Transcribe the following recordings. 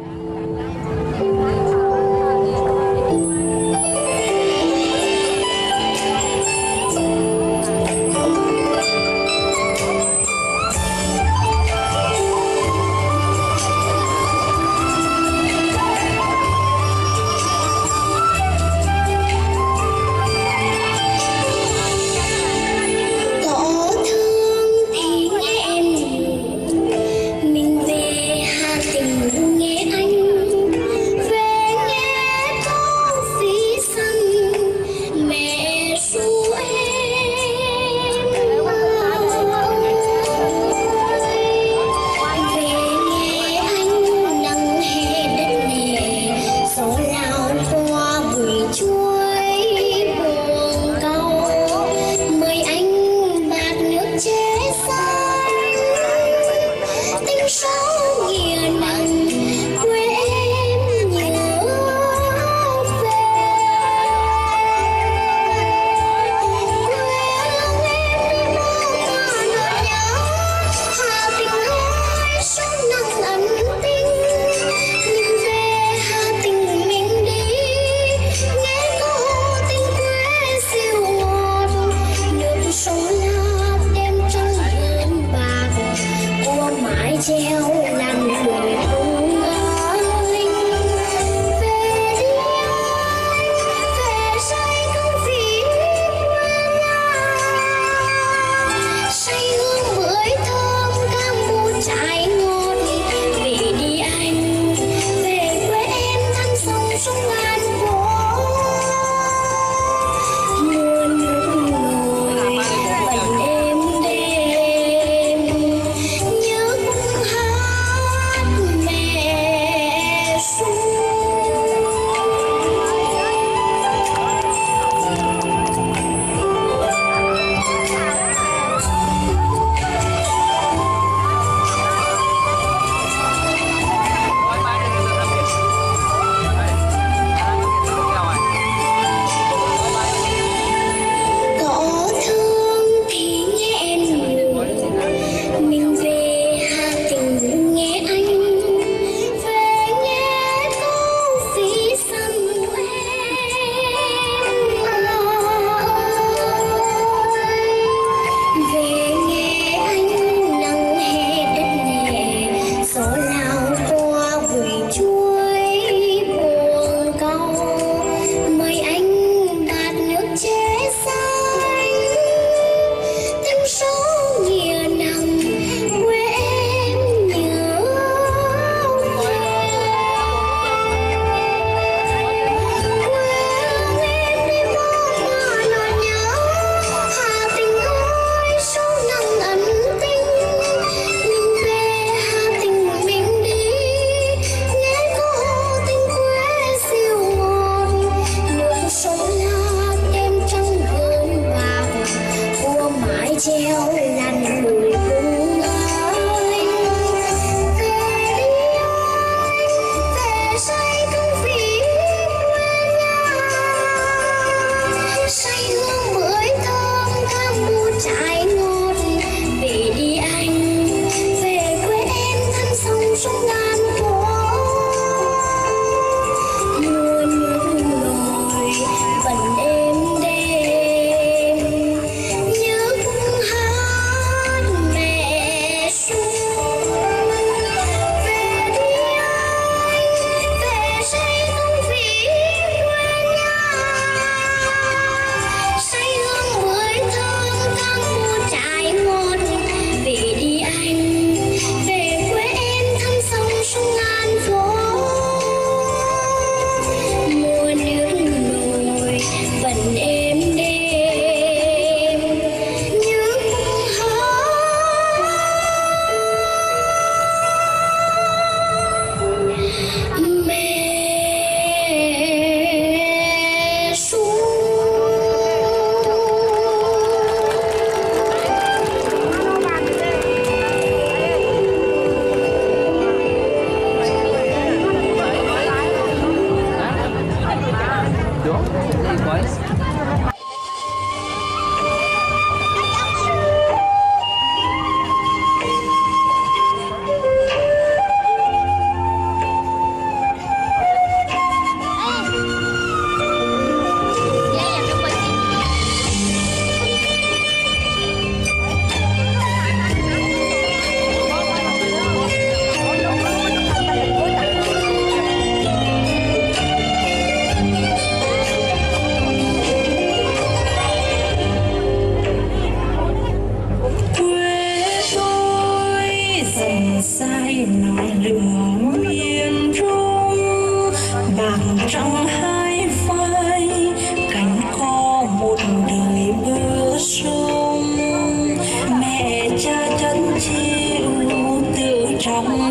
Yeah.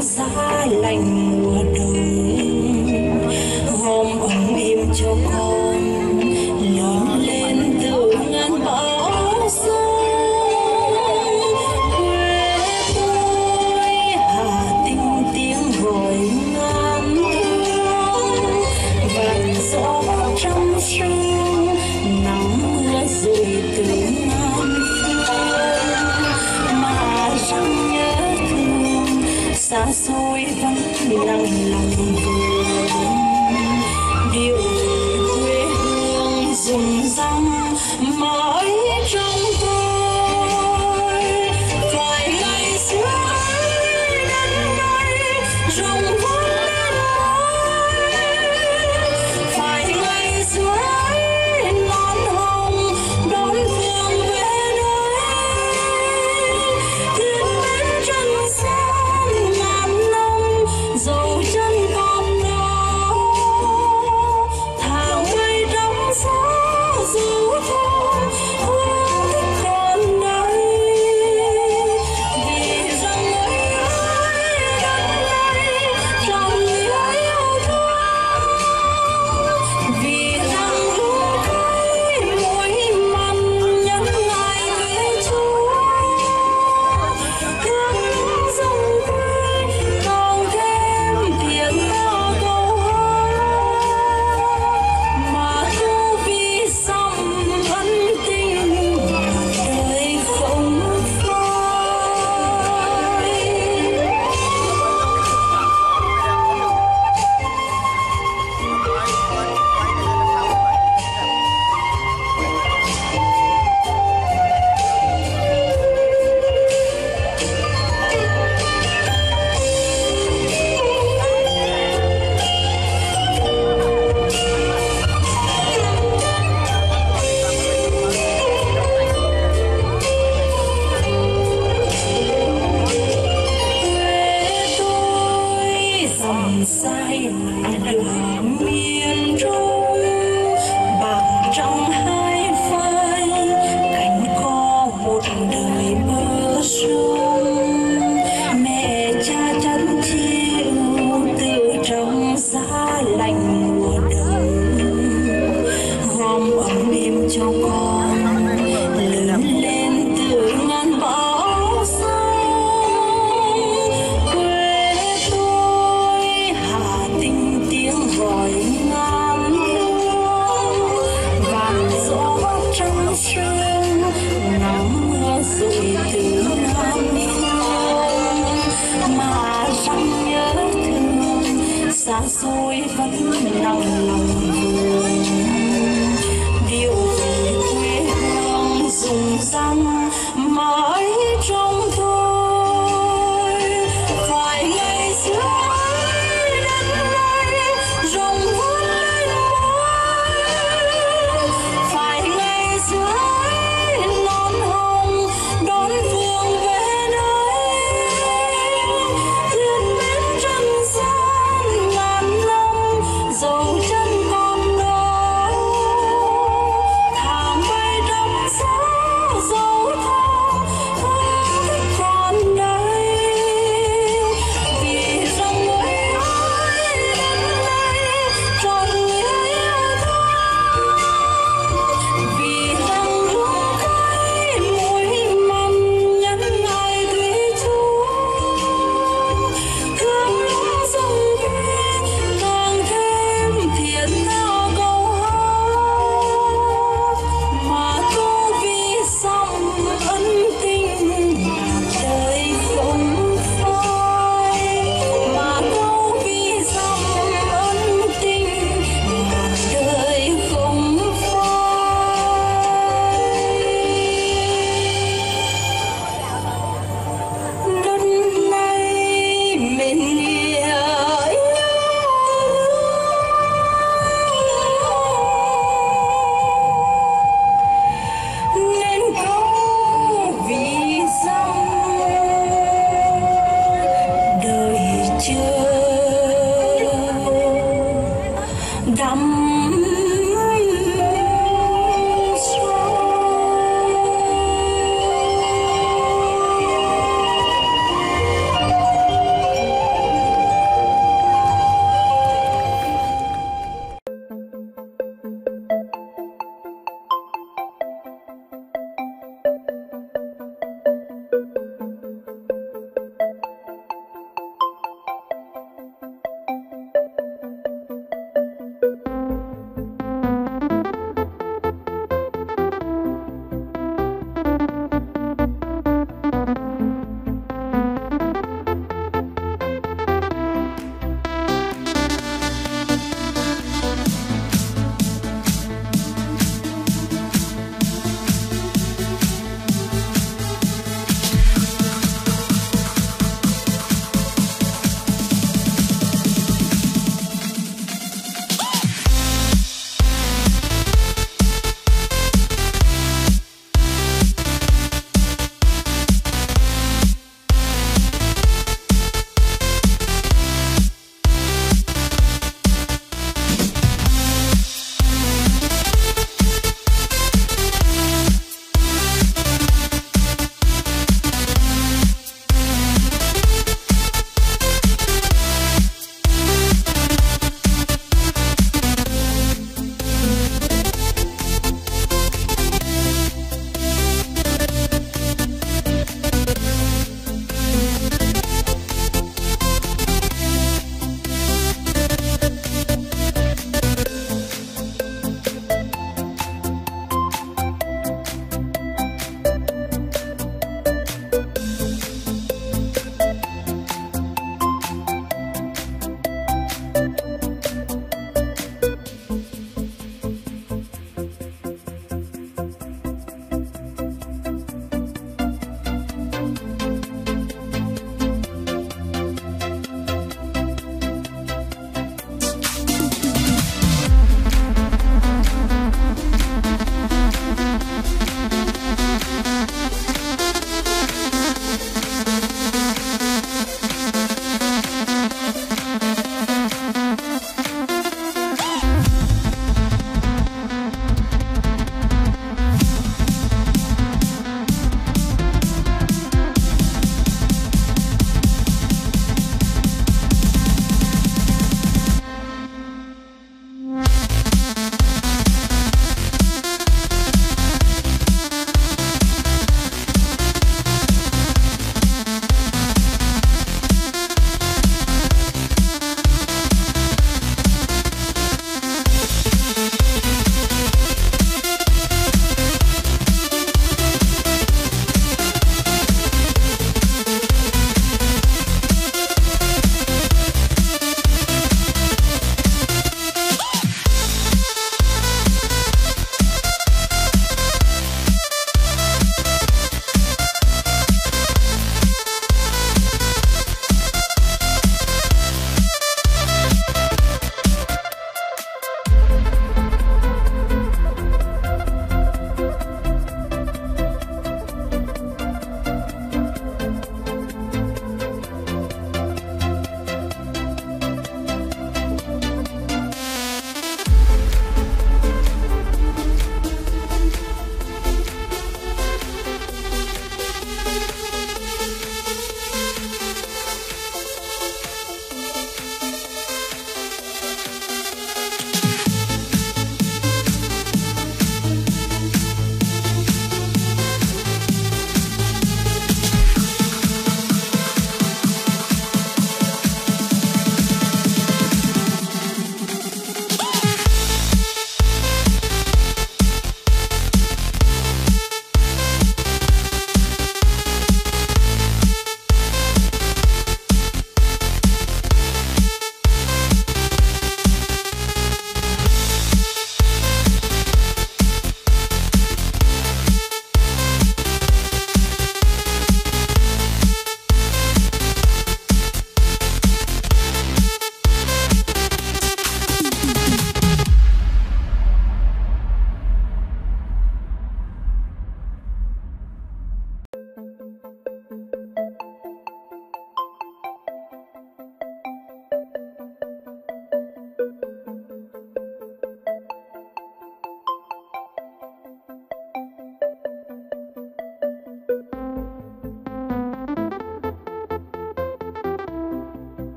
xa lành xa xôi vắng lặng lòng vườn điệu quê hương rừng răng Sân